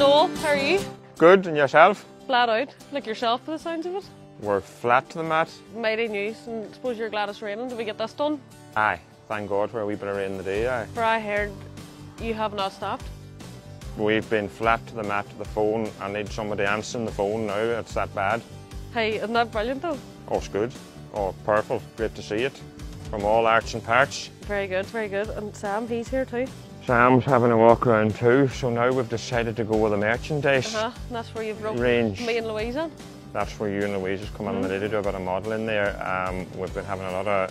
Noel, how are you? Good, and yourself? Flat out, like yourself for the sounds of it. We're flat to the mat. Mighty news, and suppose you're glad it's raining. Did we get this done? Aye, thank God for a wee bit of rain today, aye. For I heard you have not stopped. We've been flat to the mat to the phone. I need somebody answering the phone now, it's that bad. Hey, isn't that brilliant though? Oh, it's good. Oh, purple, great to see it. From all arts and parts. Very good, very good. And Sam, he's here too. Sam's having a walk around too, so now we've decided to go with the merchandise Uh huh. That's where you've roped range. me and Louise in. That's where you and Louise has come in and they do a bit of modelling there. Um, we've been having a lot of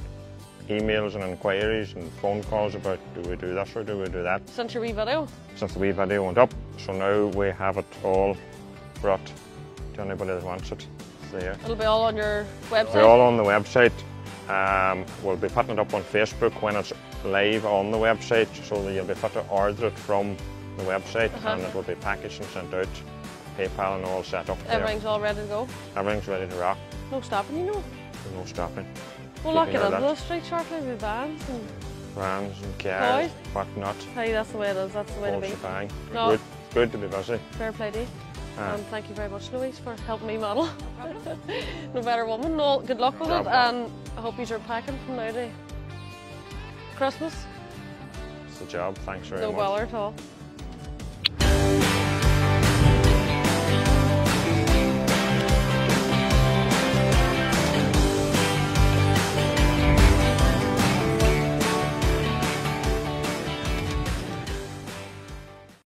emails and inquiries and phone calls about do we do this or do we do that Since your wee video. since the wee video went up. So now we have it all brought to anybody that wants it. It's there. It'll be all on your website. We're all on the website. Um, we'll be putting it up on Facebook when it's live on the website so that you'll be able to order it from the website Uh-huh. and it will be packaged and sent out. PayPal and all set up there. Everything's all ready to go. Everything's ready to rock. No stopping, you know. No stopping. We'll lock it that. the street shortly with bands and Vans and cars, Toys. whatnot. hey, that's the way it is. That's the way to be. shebang. No. Good, good to be busy. Fair play to you. Ah. And thank you very much, Louise, for helping me model. no better woman. No, good luck with No it, and I hope you're packing from now to Christmas. It's the job. Thanks very No much. bother at all.